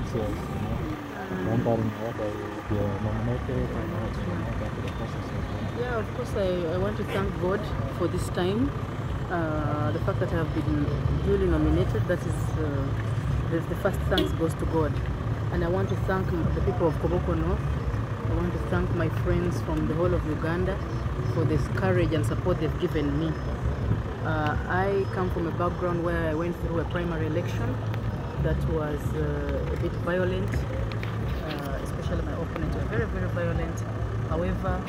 comes here, you know, wondering whether you'll be nominated not, you know, that the process. Yeah, of course, I, I want to thank God for this time. Uh, the fact that I have been duly nominated, that is uh, the, the first thanks goes to God. And I want to thank the people of Koboko North. I want to thank my friends from the whole of Uganda for this courage and support they've given me. Uh, I come from a background where I went through a primary election that was uh, a bit violent, uh, especially my opponents were very, very violent. However,